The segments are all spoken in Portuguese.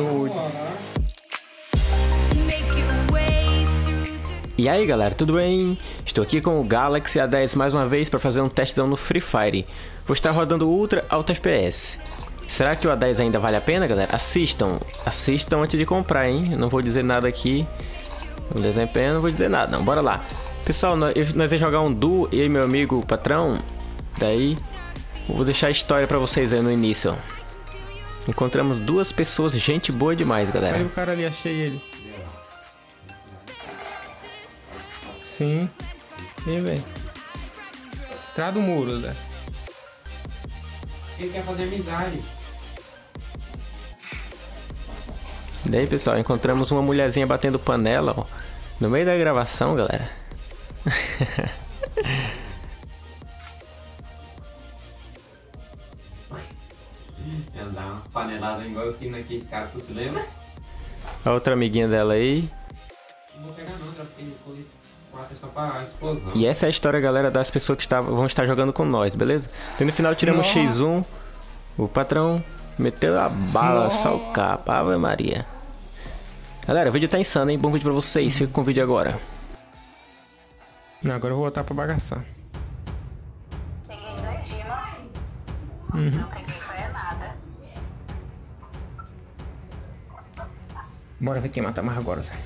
doido. E aí galera, tudo bem? Estou aqui com o Galaxy A10 mais uma vez para fazer um testzão no Free Fire. Vou estar rodando Ultra Alto FPS. Será que o A10 ainda vale a pena, galera? Assistam, assistam antes de comprar, hein? Não vou dizer nada aqui. O desempenho não vou dizer nada, não. Bora lá. Pessoal, nós, nós vamos jogar um duo, e meu amigo o patrão. Daí, vou deixar a história para vocês aí no início. Encontramos duas pessoas, gente boa demais, galera. Aí o cara ali, achei ele. Sim. E velho. Atrás do muro, Zé. Ele quer fazer amizade. Daí, pessoal, encontramos uma mulherzinha batendo panela, ó. No meio da gravação, galera. igual eu naquele cara, tu se lembra? A outra amiguinha dela aí. Não vou pegar não, já fiquei só pra explosão. E essa é a história, galera, das pessoas que estavam, vão estar jogando com nós, beleza? E no final tiramos Nossa. X1. O patrão meteu a bala, só o capa. Ave Maria. Galera, o vídeo tá insano, hein? Bom vídeo pra vocês. Fica com o vídeo agora. Não, agora eu vou voltar pra bagaçar. Peguei dois Uhum. Bora ver quem mata mais agora, né?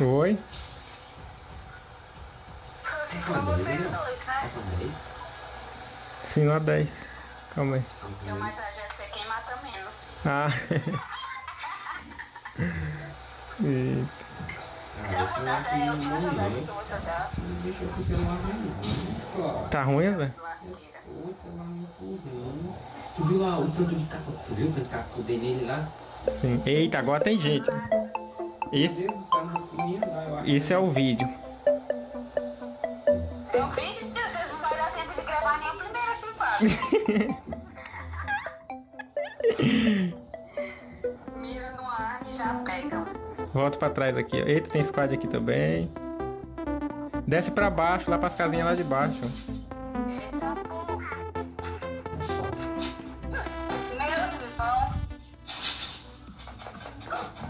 Oi? Só se for vocês dois, né? Sim, lá 10. Calma aí. Eu mato a Jéssica, quem mata menos. Ah. Eita. Tá ruim, Zé? Lasqueira. O celular muito ruim. Tu viu lá o tanto de capa? Tu viu o tanto de capa que eu dei nele lá? Sim. Eita, agora tem gente. Esse, esse é o vídeo. Eu vídeo, vocês não vai dar tempo de gravar nem a primeira fase. Volta pra trás aqui, ó. Eita, tem squad aqui também. Desce pra baixo, lá pras casinhas lá de baixo.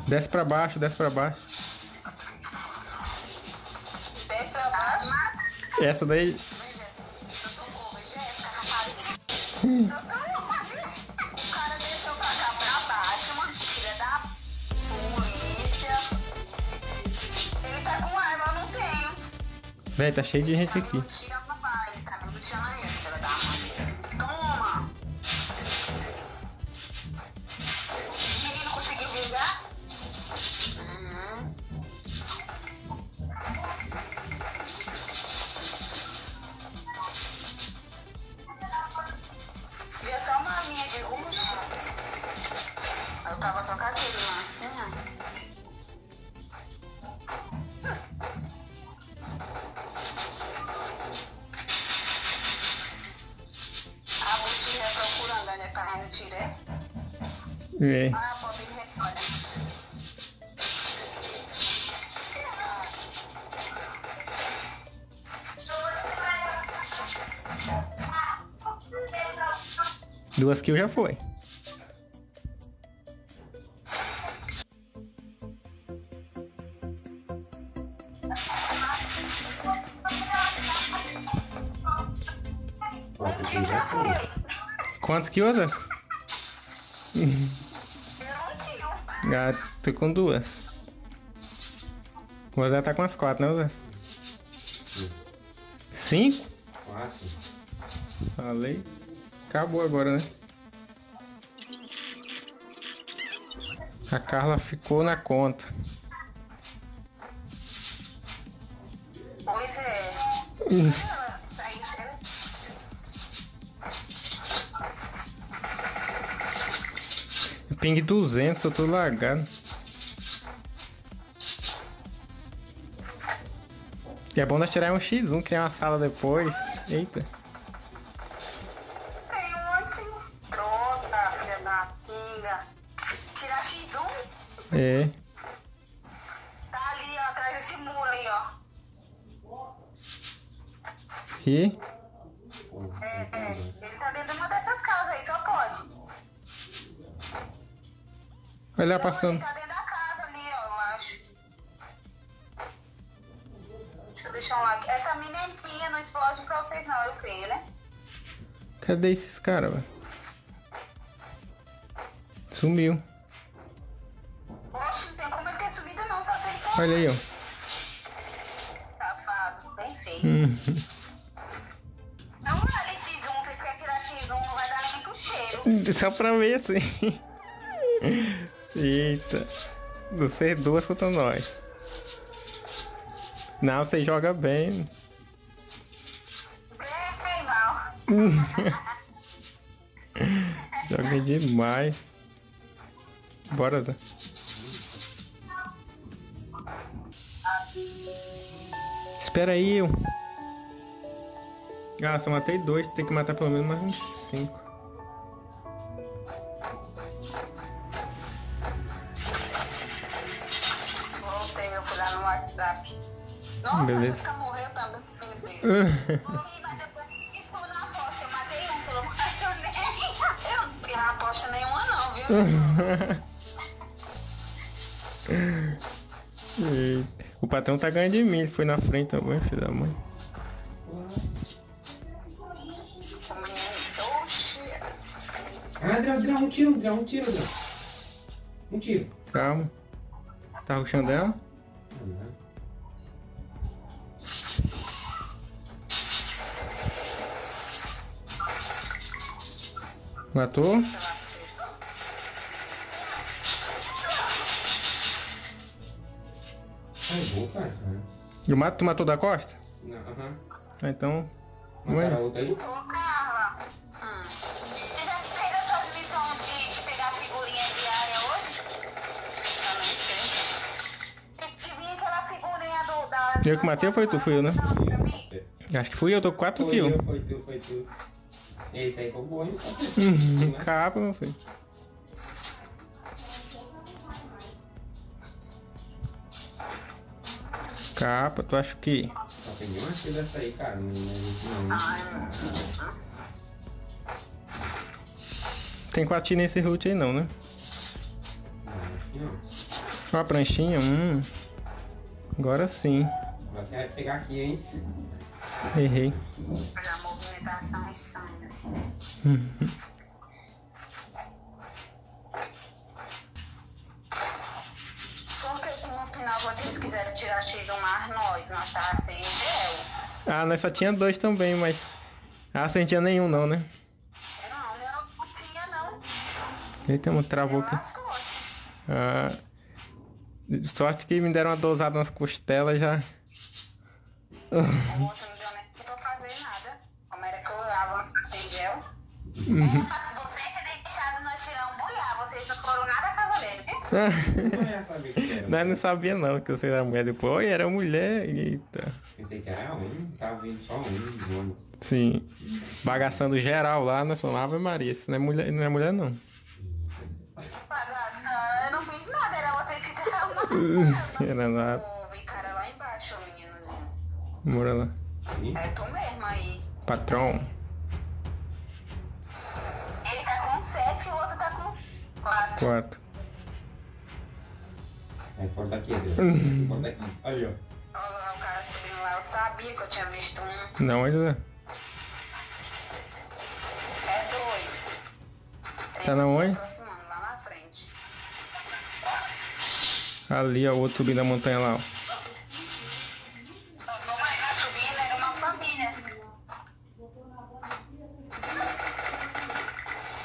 Desce pra baixo, desce pra baixo. Desce pra baixo. Essa daí. Véi, tá cheio de gente aqui. Toma! Menino conseguiu só uma linha de. Eu tava só com aquele É. Ah, ver, olha. Duas kills já foi. Quantos kills, tô com duas. O Zé tá com as quatro, né, Zé? Cinco? Quatro. Falei. Acabou agora, né? A Carla ficou na conta. Pois é. Ping 200, eu tô largado. E é bom nós tirar um X1, criar uma sala depois. Eita. Um. Tirar X1? É. Tá ali, ó, atrás desse muro aí, ó. Aqui. Olha lá passando. Ele tá dentro da casa ali, ó, eu acho. Deixa eu deixar um like. Essa mina é não explode pra vocês não, eu creio, né? Cadê esses caras, velho? Sumiu. Oxe, não tem como ele ter subido não, só se ele for Olha aí, ó. safado, bem feio. Hum. Não vale X1, vocês querem tirar X1, não vai dar nem pro cheiro. Só pra ver assim. Eita. Você duas contra nós. Não, você joga bem. Joga demais. Bora, Zé. Espera aí, eu. Ah, só matei dois, tem que matar pelo menos mais uns cinco. Nossa, Beleza. a Jéssica morreu também, meu Deus. Morri, mas depois ficou na aposta. Eu matei um, pelo eu nem. Eu não fiz aposta nenhuma não, viu? Eita. O patrão tá ganhando de mim, ele foi na frente também, filho da mãe. Ah, Adriel, Adriel, um tiro, Adriel, um tiro, Adriel. Um tiro. Calma. Tá ruxando ela? Ah, Matou? Ai, boa, cara. Eu mato, tu matou da costa? Não, aham. Ah, então. A outra aí? Ô, Carla. Hum. Você já fez as suas missões de, de pegar figurinha diária hoje? Eu nem sei. Te vi aquela figurinha do... Da, Eu que matei ou foi tu? Fui eu, né? Acho que fui eu, tô com 4 Foi kills. eu, foi tu, foi tu. Esse aí ficou bom, hein? Uhum, Capa, meu filho. Capa, tu acha que. Só peguei uma tira dessa aí, cara. Não, não, não. Ai, meu Tem quatro nesse loot aí não, né? Não, não. Uma pranchinha, hum. Agora sim. Agora você vai pegar aqui, hein? Errei. Por que que no final vocês quiseram tirar X1 mais nós? Nós tava sem gel. Ah, nós só tinha dois também, mas. Ah, sem tinha nenhum não, né? Não, eu não tinha não. Eita, mano, travou aqui. Ah, sorte que me deram uma dosada nas costelas já. O outro não deu nem pra fazer nada. Como era que eu avançar sem gel? Vocês terem deixado nós tirar um bulhar. Vocês não foram nada cavaleiro, viu? Não ia saber que era. Nós não sabia não que você era mulher depois. Oi, era mulher. Eita. Pensei que era um, tava vindo só um, voando. Sim. Bagaçando geral lá, nós falamos, Ave Maria, isso não é mulher, não é mulher não. Bagaça, eu não fiz nada, era vocês que estavam Era nada. Eu vi cara lá embaixo, o meninozinho. Mora lá. É tu mesmo aí. Patrão. 4. Quatro. Sai fora daqui. Fora daqui. Aí, ó. Olha lá o cara subindo lá, eu sabia que eu tinha visto um. Não, ainda. É dois. Tem Tá na um onde? aproximando lá na frente. Ali, ó, o outro subindo a montanha lá, ó. Como é que subindo? Era uma família.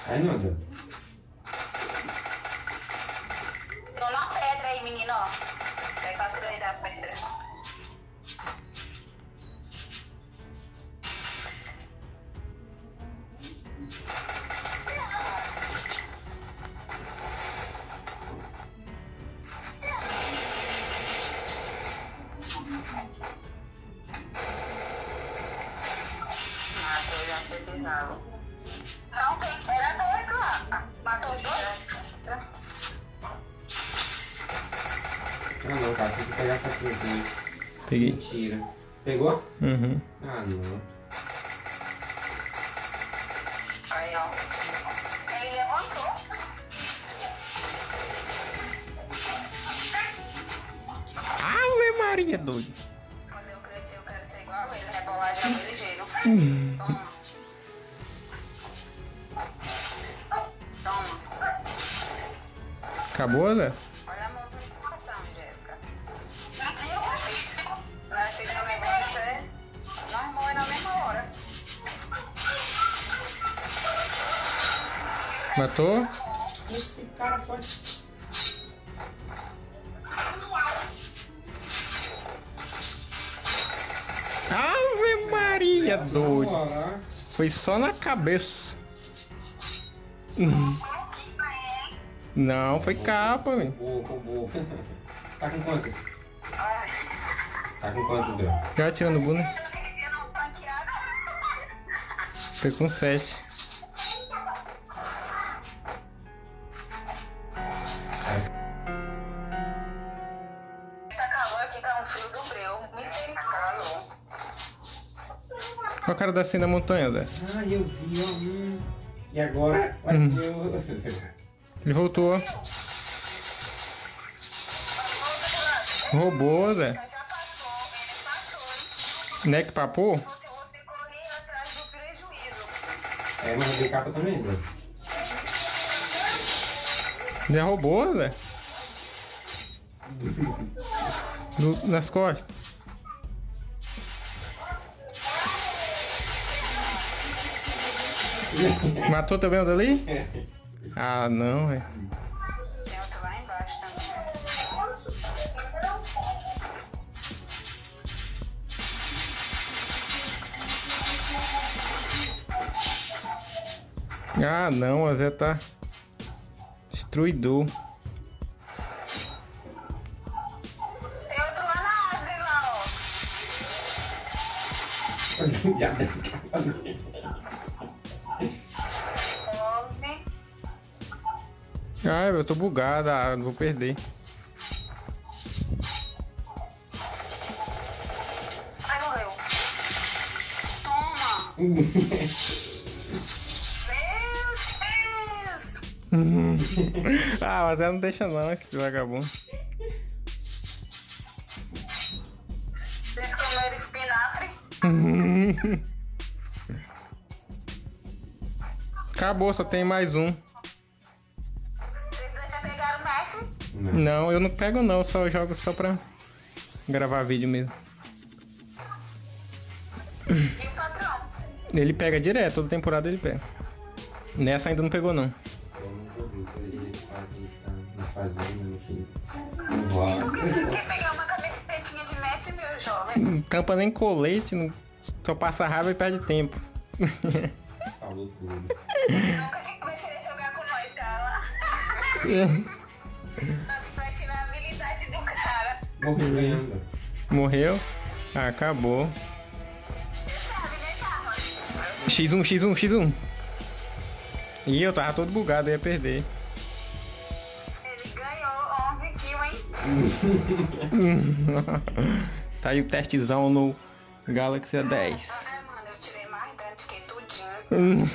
Aí não, Adriel. Chegando. Não, tem. Era dois lá. Matou os dois? Ah não, cara, tem que pegar essa aqui. Peguei. Mentira. Pegou? Uhum. Ah não. Aí, ó. Ele levantou. Ave Maria, doido. Quando eu crescer, eu quero ser igual a ele, né? Bolagem é bem ligeiro. Acabou, Zé? Olha a movimentação, Jéssica. Mentira, Francisco. Nós fizemos um negócio, é? Nós morremos na mesma hora. Matou? Esse cara foi. Ave Maria, doido. Bora. Foi só na cabeça. Não, foi capa, velho. Roubou, roubou. Tá com quantas? Tá com quanto, Del? Já atirando o eu tanqueada. Foi com 7. Tá calor aqui, tá um frio do breu. Misericórdia. calor. Olha o cara descendo a montanha, Zé. Ah, eu vi, ó. Hum. E agora vai ter o... Ele voltou. Roubou, Zé. Já passou, ele passou. Né que papou? Se você correr atrás do prejuízo. É, mas de capa também, Del. Já roubou, Zé. Do- nas costas. Matou também o dali? Ah, não, velho. Tem outro lá embaixo também. Ah, não, a Zé tá destruidor. Tem outro lá na árvore lá, ó. Ai, eu tô bugado, ah, vou perder. Ai, morreu. Toma. Meu Deus. ah, mas ela não deixa não, esse vagabundo. Vocês comeram espinafre? Acabou, só tem mais um. Não, eu não pego não, só jogo só pra gravar vídeo mesmo. E o patrão? Ele pega direto, toda temporada ele pega. Nessa ainda não pegou não. Eu nunca vi ele fazenda, enfim. No rock. Por que você não quer pegar uma cabecetinha de Messi, meu jovem? Não tampa nem colete, não- só passa raiva e perde tempo. Falou tudo. Nunca vai querer jogar com nós. Morreu ganhando. Morreu? Ah, acabou. Você sabe, né, Carla? X1, X1, X1. Ih, eu tava todo bugado, eu ia perder. Ele ganhou 11 kills, hein? tá aí o testezão no Galaxy A10. Ai, mano, eu tirei mais dano de que tudinho.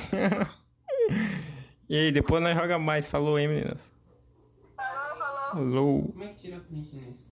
e aí, depois nós joga mais. Falou, hein, meninas? Falou, falou. Falou. Como é que tira print nisso?